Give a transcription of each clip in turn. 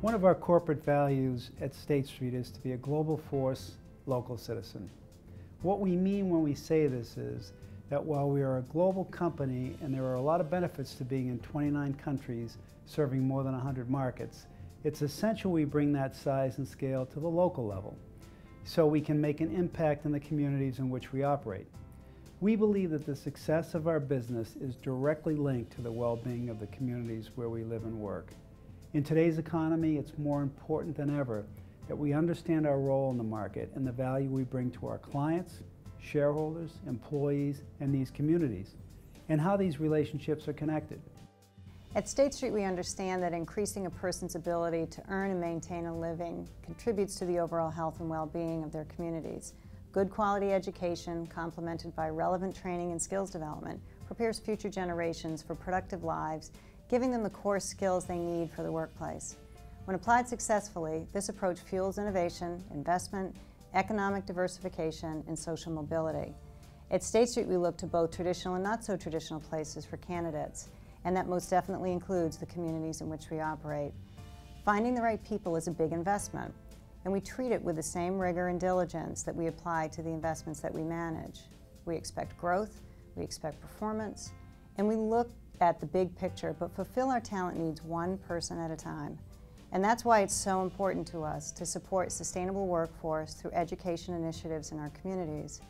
One of our corporate values at State Street is to be a global force, local citizen. What we mean when we say this is that while we are a global company and there are a lot of benefits to being in 29 countries serving more than 100 markets, it's essential we bring that size and scale to the local level so we can make an impact in the communities in which we operate. We believe that the success of our business is directly linked to the well-being of the communities where we live and work. In today's economy, it's more important than ever that we understand our role in the market and the value we bring to our clients, shareholders, employees, and these communities, and how these relationships are connected. At State Street, we understand that increasing a person's ability to earn and maintain a living contributes to the overall health and well-being of their communities. Good quality education, complemented by relevant training and skills development, prepares future generations for productive lives, giving them the core skills they need for the workplace. When applied successfully, this approach fuels innovation, investment, economic diversification, and social mobility. At State Street, we look to both traditional and not so traditional places for candidates and that most definitely includes the communities in which we operate. Finding the right people is a big investment, and we treat it with the same rigor and diligence that we apply to the investments that we manage. We expect growth, we expect performance, and we look at the big picture but fulfill our talent needs one person at a time. And that's why it's so important to us to support sustainable workforce through education initiatives in our communities.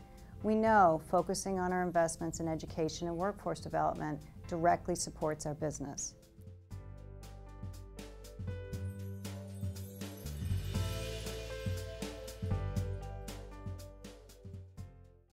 We know focusing on our investments in education and workforce development directly supports our business.